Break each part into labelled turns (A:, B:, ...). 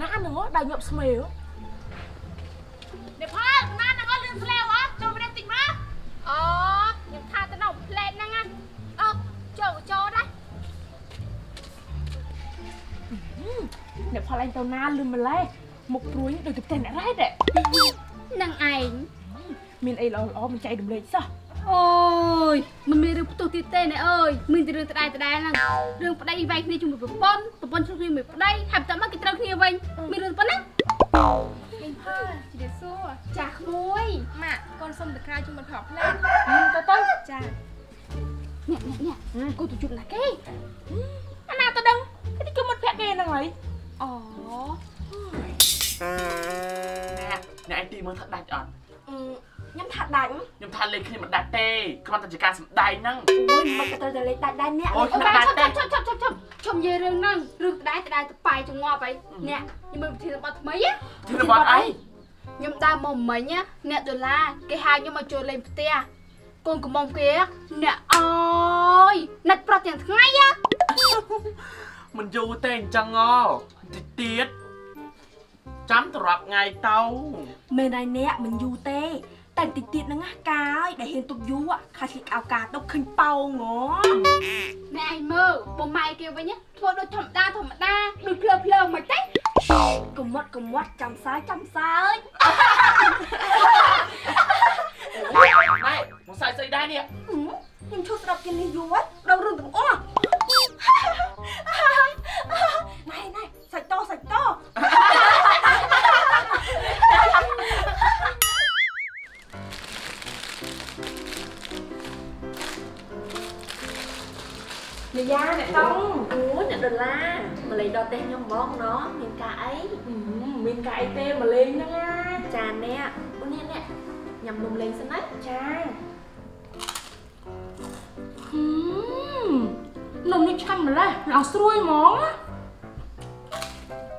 A: ណានឹងដៃញាប់ស្មេវនេះផលណានឹងលឿនស្លាវហ៎ចូលម្នាក់តិចមកអូខ្ញុំថាទៅនៅផ្លែតហ្នឹងណាអើចូលចូលដែរនេះផលឯងទៅណាលឿនម្លេះមុខព្រួយដូចទៅផ្ទះអ្នករ៉ែតនឹងឯងមានអីល្អល្អមិនចែករំលែកសោះ
B: អូ យមិនមានរឿងផ្ទុះទៀតទេណែអើយមានតែរឿងដដែលដដែលហ្នឹងរឿងប្តីវាយគ្នាជាមួយប្រពន្ធប្រពន្ធឆ្លុះគ្នាមួយប្តីហើយបន្ទាប់មកគេត្រូវគ្នាវិញមានរឿងប៉ុណ្ណា
C: មីងផលជម្រាបសួរ
B: ចាស់ក្មួយ
C: ម៉ាក់កូនសុំទៅក្រៅជុំមិត្តផលផ្លែ
A: ទៅទៅ
C: ចា
B: នេះនេះនេះគូទៅជួបណាគេ
A: អាណាទៅដឹងគេទៅជុំមិត្តភក្តិគេហ្នឹងហើយ
B: អូ
D: អ្នកអ្នកឯងទីមើលថាដាច់អត់
E: ខ្ញុំថាដាច់
D: ខ្ញុំថាលេខគ្នាមិនដាច់ទេគ្រាន់តែជាការសម្ដែងហ្នឹង
E: អូយមិនក៏ត្រូវតែលេខដាច់ដែរអ្នក
D: អូយ
B: អូ
D: ខ្ញុំ
B: បា
D: ដាច់
B: ឈប់
D: ទេ
B: ឈប់ឈប់ឈប់ឈប់ឈប់និយាយរឿងហ្នឹងរឿងដដែលដដែលទៅបាយចងប់ហើយអ្នកខ្ញុំមើលវិធីបត់ថ្មីណា
D: ធានបត់អី
B: ខ្ញុំដើរមកមិញណាអ្នកដុល្លារគេហៅខ្ញុំមកចូលលេងផ្ទះកូនកំមុំគេអ្នកអើយណាត់ប្រុសទាំងថ្ងៃណា
D: មិនយូរទេអញ្ចឹងហ៎តិចទៀតចាំទៅរាប់ថ្ងៃទៅ
E: មែនហើយអ្នកមិនយូរទេ តែតិចទៀតហ្នឹងណាកាយដែលហ៊ានទុកយូរខាស្លីកអោកាទុកឃើញប៉ោងហ៎
B: អ្នកឯងមើលបងម៉ែគេវិញណាធ្វើដូចធម្មតាធម្មតាដូចភ្លើភ្លើមិនទេ
E: កុំមាត់កុំមាត់ចាំសើចចាំសើច
D: ម៉ែមកសាយស្អីដែរនេះ
E: ខ្ញុំឈប់ស្ដាប់គេនេះយូរហើយដល់រឿងទាំងអស់ ផ្ទះខ្ញុំហ្មងណោះមានការអី
A: មានកាយទេមកលេងហ្នឹងណា
E: ចាអ្នកអូនេះអ្នកញ៉ាំនំលេងសិនណា
A: ចាហឹមនំនេះឆាំម្លេះអស់ស្រួយហ្មង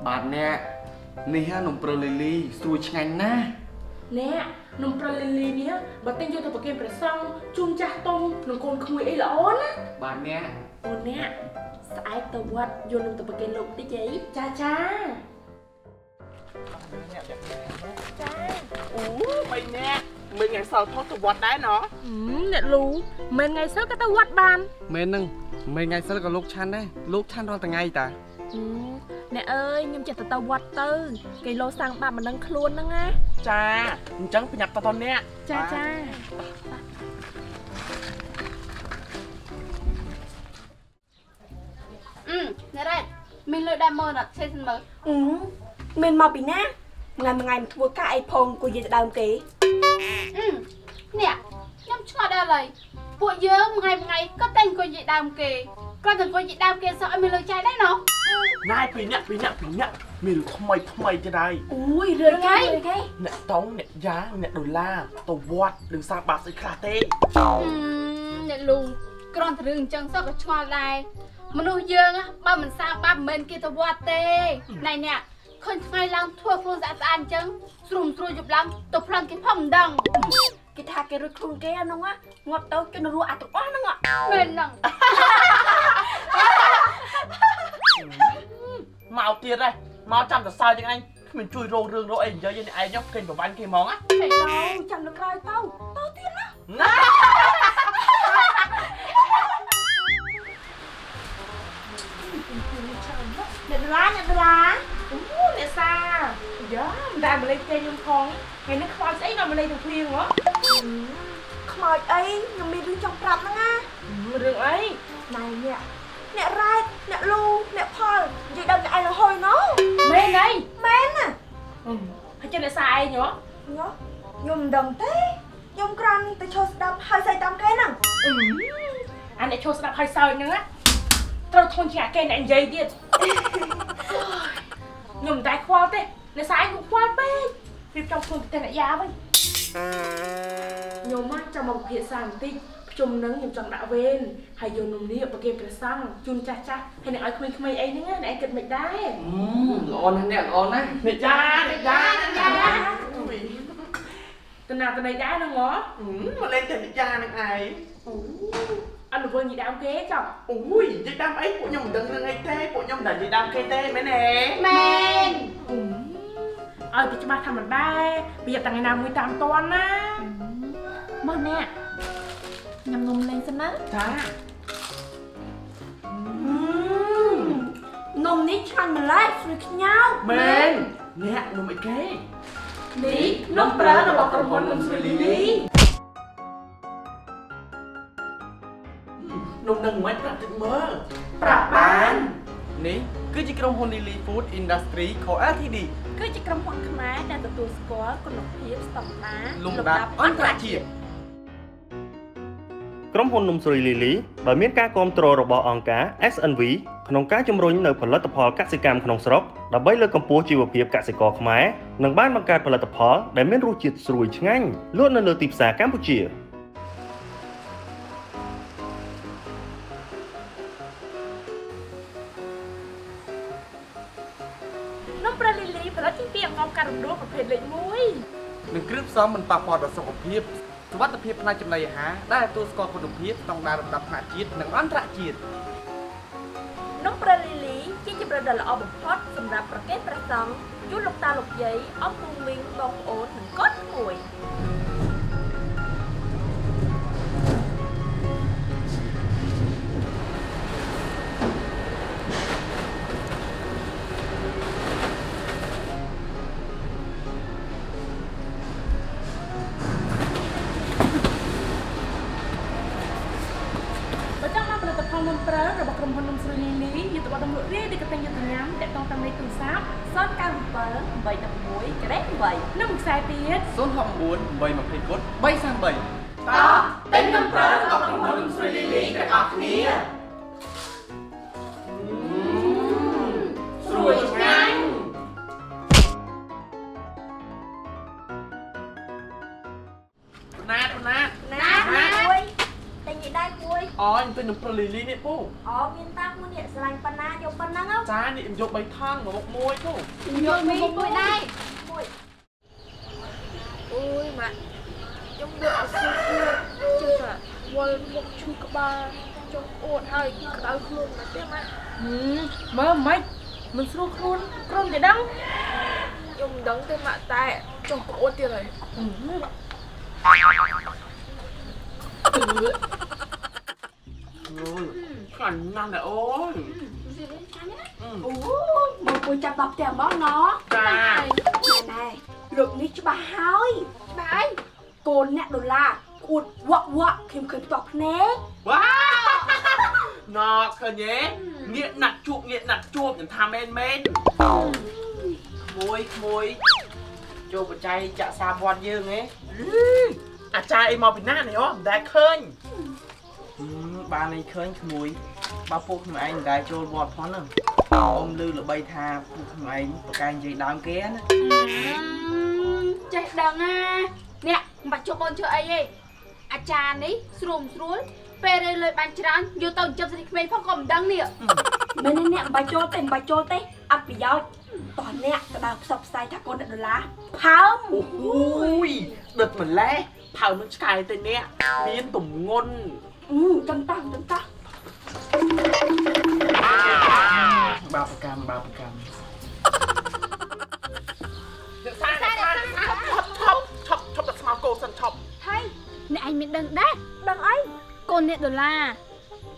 D: បាទអ្នកនេះហ่าនំព្រើលីលីស្រួយឆ្ងាញ់ណាស់
A: អ្នកនំប្រលីលីនេះបើទិញយកទៅប្រគេនព្រះសង្ឃជូនចាស់ទុំនិងកូនក្មួយអីល្អណា
D: បាទអ្នក
E: អូអ្នកស្អែក ទៅវត្តយកនំទៅប្រគេនលោកតិចអី
A: ចាចា
D: អូបីអ្នកមិនថ្ងៃសៅរ៍ផុសទៅវត្តដែរណោះ
A: អ្នកលូមិនថ្ងៃសៅរ៍ក៏ទៅវត្តបាន
F: មែនហ្នឹងមិនថ្ងៃសិលក៏លោកឆាន់ដែរលោកឆាន់រាល់ថ្ងៃតា
A: អ្នកអើយខ្ញុំចេះទៅទៅវត្តទៅគេលោសាំងបាបមិនដឹងខ្លួនហ្នឹងណា
D: ចាអញ្ចឹងប្រញាប់តតអ្នក
A: ចាចា
B: អឺអ្នករ៉េតមានលុយដែរមើលអត់ឆេសិនមើល
E: អឺមានមកពីណាថ្ងៃមួយថ្ងៃមកធ្វើការអីផងគួយនិយាយទៅដើមគេ
B: អឺនេះខ្ញុំឆ្ងល់ដែរឡើយពួកយើងមួយថ្ងៃមួយថ្ងៃក៏តែងអង្គុយនិយាយដើមគេគាត់តែអង្គុយនិយាយដើមគេសោះឲ្យមានលុយចាយដែរណោះ
D: ណែពីរអ្នកពីរអ្នកពីរអ្នកមានរឿងថ្មីថ្មីទៀតហើយ
E: អូយរឿងគេរឿងគេ
D: អ្នកតង់អ្នកយ៉ាងអ្នកដុល្លារទៅវត្តនឹងសាងបាបស្អីខ្លះទេ
B: អឺអ្នកលូគ្រាន់តែរឿងអញ្ចឹងសោះក៏ឆ្ងល់ដែរ មនុស្សយើងណាបើមិនសាងបាបមិនមែនគេទៅវត្តទេណៃអ្នកឃើញថ្ងៃឡើងធ្វើខ្លួនស្អាតស្អាតអញ្ចឹងស្រុំស្រួលយប់ឡើងទៅប្លន់គេផងមិនដឹង
E: គេថាគេរួចខ្លួនគេអាហ្នឹងងាប់ទៅជន់រស់អាទាំងអស់ហ្នឹង
B: មែនហ្នឹង
D: មកទៀតហើយមកចាំទៅសើចទាំងឯងគ្មានជួយរោរឿងរោអីនិយាយនេះឯងយកគេប្រវាញ់គេហ្មងណា
E: ទៅចាំនៅក្រោយទៅទៅទៀតណា
A: ខ្ញុំផងថ្ងៃនេះខ្វល់ស្អីដល់មកលេងទាំងភ្លៀងហ៎
E: ខ្មោចអីខ្ញុំមានរឿងចង់ប្រាប់ហ្នឹងណា
A: រឿងអី
E: ណៃអ្នកអ្នករ៉ែតអ្នកលូអ្នកផលនិយាយដល់អ្នកឯងរហូតណូ
A: មែនអី
E: មែនណា
A: ហើយចិត្តអ្នកសាឯងហ៎
E: ញ៉ោខ្ញុំមិនដឹងទេខ្ញុំគ្រាន់តែឈរស្ដាប់ហើយស្អីតាមគេហ្នឹង
A: អាអ្នកចូលស្ដាប់ហើយសើចហ្នឹងណាត្រូវធន់ជាងអាគេអ្នកនិយាយទៀតខ្ញុំមិនតែខ្វល់ទេអ្នកសាឯងក៏ខ្វល់ពេក រៀបចំខ្លួនប្រទេសអ្នកយ៉ាវិញខ្ញុំមកចាំមកពិភាក្សាបន្តិចភ្ជុំនឹងខ្ញុំចង់ដាក់វេនហើយយកនំនេះប្រគេនព្រះសង្ឃជូនចាស់ចាស់ហើយអ្នកឲ្យក្មេងៗអីហ្នឹងណាអ្នកឯងគិតមិនដែរ
F: ល្អណាស់អ្នកល្អណាស់
D: អ្នកយ៉ាអ្នកយ៉ាអ្នកយ៉ា
A: តណាតណៃដែរហ្នឹងហ៎
D: មកលេងតែអ្នកយ៉ានឹងឯង
A: អត់ល្វើនិយាយដើមគេចុះ
D: អូយនិយាយដើមអីពួកខ្ញុំមិនដឹងរឿងអីទេពួកខ្ញុំតែនិយាយដើមគេទេមែនទេ
B: មែន
A: ឲ្យទៅច្បាស់ថាមិនដែរវាតាំងឯណាមួយតាមតន់ណាមកអ្នកញ៉ាំនំលេងសិនណា
D: ចា
E: នំនេះឆ្ងាញ់ម្ល៉េះស្រួយខ្ញៅ
D: មែនអ្នកនំអីគេ
A: នេះនំប្រើរបស់ក្រុមហ៊ុននំស្រីលីលី
D: នំនឹងមិនប្រាប់ទឹកមើល
A: ប្រាប់បាន
F: នេះ គឺជាក្រុមហ៊ុន Lily Food Industry Co Ltd
E: គឺជាក្រុមហ៊ុនខ្មែរដែលទទួលស្គាល់គុណភាពស្តង់ដារ
F: លំដាប់អន្តរជាតិ
G: ក្រុមហ៊ុននំស្រីលីលីដោយមានការគ្រប់គ្រងរបស់អង្គការ SNV ក្នុងការជំរុញនៅផលិតផលកសិកម្មក្នុងស្រុកដើម្បីលើកកម្ពស់ជីវភាពកសិករខ្មែរនិងបានបង្កើតផលិតផលដែលមានរសជាតិស្រួយឆ្ងាញ់លក់នៅលើទីផ្សារកម្ពុជា
A: រការរំដួលប្រភេទលេខ1
F: និងគ្រឿងផ្សំមិនប៉ះពាល់ដល់សុខភាពសុវត្ថិភាពផ្នែកចំណីអាហារដែលទទួលស្គាល់គុណភាពស្តង់ដារលំដាប់ថ្នាក់ជាតិនិងអន្តរជាតិ
E: នំប្រើលីលីជាជម្រើសដ៏ល្អបំផុតសម្រាប់ប្រកេតប្រសង់ជូនលោកតាលោកយាយអស់ពូមីងបងប្អូននិងកូនក្មួយ 811ក្រេត8
A: និងខ្សែទៀត
F: 069 820គុត333
D: តទិញនំប្រើរបស់ក្រុមហ៊ុននំស្រីលីលីទាំងអស់គ្នា
E: ដែរមួយ
D: អូយទៅនំប្រើលីលីនេះពូ
E: អូមានតាមមួយនេះស្រឡាញ់ប៉ុណ្ណាយកប៉ុណ្ណឹងហ៎
D: ចានេះខ្ញុំយក3ថងមកមុខមួយពូ
B: យកមីមួយដែរ
E: មួយ
C: អូយម៉ាក់ខ្ញុំយកអត់ស្រួលខ្លួនជិះថាវល់មុខឈឺក្បាលចុះអួតហើយក្តៅខ្លួនមកទេម៉ាក់
A: ហឹមមើលមិនមិនស្រួលខ្លួនក្រុមតែដឹង
C: ខ្ញុំមិនដឹងទេម៉ាក់តែចុះក្អួតទៀតហើយ
D: អូយ ខ្លាញ់ណាស់ណាអូយ
E: អូមកពួយចាប់ដល់ផ្ទះហ្មងណោះ
D: ចា
E: ណែណែលោកនេះច្បាស់ហើយបាយកូនអ្នកដុល្លារអួតវក់វក់ខ្ញុំឃើញផ្ទាល់ភ្នែក
D: វ៉ាណកឃើញទេងាកណាត់ជួបងាកណាត់ជួបខ្ញុំថាមែនមែនក្មួយក្មួយចូលបច្ច័យចាក់សាវត្តយើងហ៎អាចារ្យអីមកពីណានេះអូមិនដែលឃើញ បានឯងឃើញក្មួយបើពួកខ្ញុំឯងមិនដែលចូលវត្តផងហ្នឹងអ៊ំឮល្បីថាពួកខ្ញុំឯងប្រកែកនិយាយដើមគេណា
B: ចេះដឹងណាអ្នកមិនបាច់ចុះបនធ្វើអីទេអាចារ្យនេះស្រួលស្រួលពេលរេលុយបានច្រើនយកទៅចិញ្ចឹមស្រីក្មេងផងក៏មិនដឹងនេះ
E: មែនទេអ្នកមិនបាច់ចូលទេមិនបាច់ចូលទេអត់ប្រយោជន៍តោះអ្នកក៏ដើរផ្សព្វផ្សាយថាកូនអ្នកដុល្លារផើម
D: អូហូយដិតម្លេះផៅនឹងឆ្កែទៅអ្នកមានទំងន់
E: អឺចឹងតោះចឹងតោះ
D: បាបកម្មបាបកម្មអ្នកសាអ្នកសាឈប់ឈប់ឈប់ឈប់តែស្មៅកោសិនឈប់
B: ហើយអ្នកឯងមានដឹងដែរ
E: ដឹងអី
B: កូនអ្នកដុល្លារ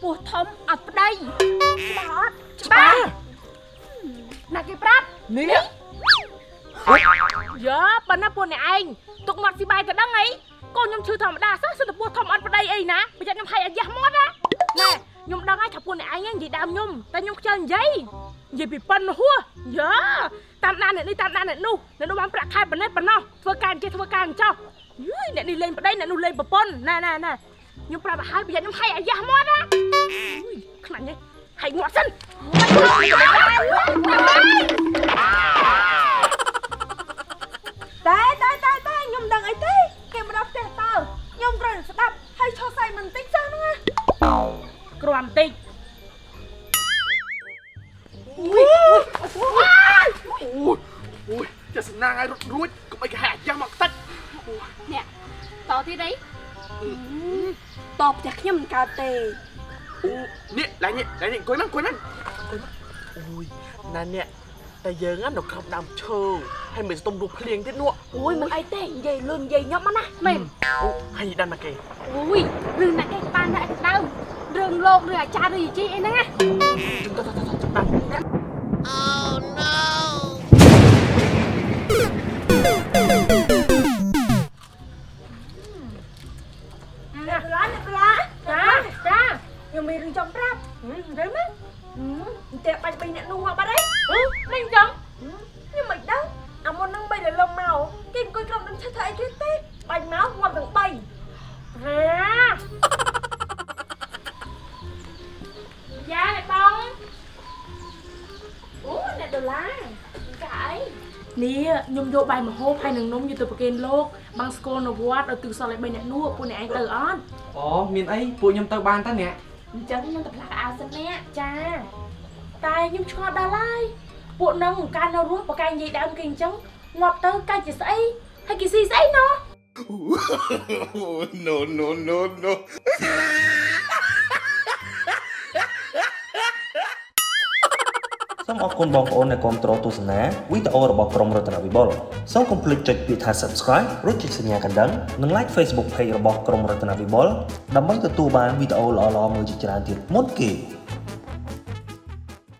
B: ពោះធំអត់ប្តី
E: ច្បាស់អត់
A: ច្បាស់
B: ណាគេប្រាប់
A: នេះយើប៉ុណ្ណាពួកអ្នកឯងទុកមាត់ស៊ីបាយទៅដឹងអី កូនខ្ញុំឈឺធម្មតាសោះសិតតែពោះធំអត់ប្តីអីណាប្រយ័ត្នខ្ញុំហៃអាយ៉ាស់មាត់ណាណែខ្ញុំដឹងហើយថាពួកអ្នកឯងនិយាយដើមខ្ញុំតែខ្ញុំខ្ជិលនិយាយនិយាយពីប៉ុណ្ណោះហួយើតាមដានអ្នកនេះតាមដានអ្នកនោះអ្នកនោះបានប្រាក់ខែប៉ុណ្ណេះប៉ុណ្ណោះធ្វើការអញ្ចេះធ្វើការអញ្ចោះយូយអ្នកនេះលេងប្តីអ្នកនោះលេងប្រពន្ធណែណែណែខ្ញុំប្រាប់ឲ្យហើយប្រយ័ត្នខ្ញុំហៃអាយ៉ាស់មាត់ណាយូយខ្លាញ់ទេហៃមាត់សិន
E: តែតែតែតែខ្ញុំដឹងអីទេគេមកដល់ផ្ទះតើ ខ្ញុំត្រូវស្ដាប់ហើយឈរសៃមិនតិចចុះហ្នឹងណា
A: គ្រាន់តិច
D: អូយអូយចាសណាងឲ្យរត់រួចកុំឲ្យគេហាក់យ៉ាស់មកតិច
B: អ្នកតទៀតអី
E: តបផ្ទះខ្ញុំមិនកើតទេ
D: នេះឡើងនេះឡើងនេះអង្គុយមកអង្គុយមកអង្គុយមកអូយណានេះ តែយើងណានៅក្រោមដើមឈើហើយមិនស្ទុំរូបភ្លៀងទៀតនោះ
E: អូយមិនអីទេនិយាយលឿននិយាយញាប់មកណា
B: មែន
D: អូហើយដល់មកគេ
B: អូយរឿងណាក់គេបានដាក់ដើមរឿងលោករឿងអាចារ្យរឿងជីអីហ្នឹងណា
D: ទៅទៅទៅទៅដល់
E: អ្នកប្រឡាអ្នកប្រឡា
A: ចាចា
E: ខ្ញុំមានរឿងចង់ប្រាប់
A: ហឹមទៅ មក
E: អញ្ទេបាច់បីអ្នកនោះមកបាត់អី
A: អឺលេងចឹង
E: ខ្ញុំមិនដឹងអាមុននឹងបីលលងមកគេអង្គុយក្រុមនឹងឆាថាអីគេទេបាច់មកងាប់ទាំងបី
A: ហាយ៉ាអ្នកបង
E: អូអ្នកដុល្លារកាអី
A: នេះខ្ញុំយកបាយមហូបហើយនឹងនំយកទៅប្រគេនលោកបាំងស្គលនៅវត្តឲ្យទិសសល់ឲ្យ3អ្នកនោះពួកអ្នកឯងទៅអត់
F: អូមានអីពួកខ្ញុំទៅបានតើអ្នក
A: អញ្ចឹងខ្ញុំទៅផ្លាស់អាវសិនអ្នកចាតែខ្ញុំឆ្ងល់ដល់ហើយពួកនឹងកាលនៅរស់បកែនិយាយដើមគេអញ្ចឹងងាប់ទៅកាច់ជាស្អីហើយគេស៊ីស្អីណោះ
G: no no no no សូមអរគុណបងប្អូនដែលគាំទ្រទស្សនាវីដេអូរបស់ក្រុមរតនវិបុលសូមកុំភ្លេចចុចពាក្យថា Subscribe ឬចុចសញ្ញាកណ្ដឹងនិង Like Facebook Page របស់ក្រុមរតនវិបុលដើម្បីទទួលបានវីដេអូល្អៗមួយជាច្រើនទៀតមុនគេ